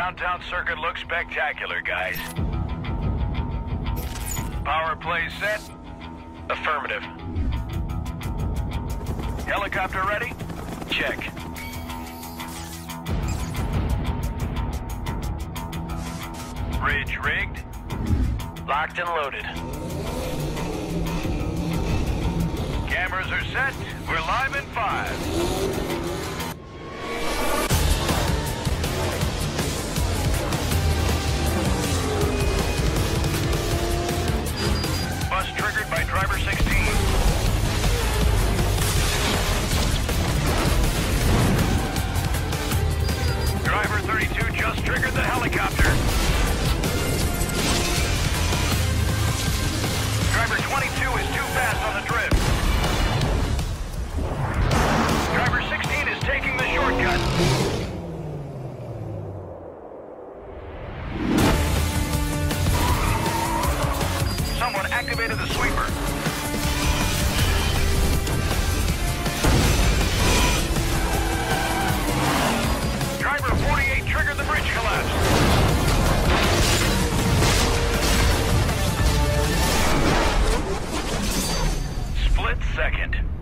downtown circuit looks spectacular, guys. Power play set? Affirmative. Helicopter ready? Check. Bridge rigged? Locked and loaded. Cameras are set. We're live in five. Just triggered the helicopter. Driver 22 is too fast on the drift. Driver 16 is taking the shortcut. Someone activated the sweeper. Split second.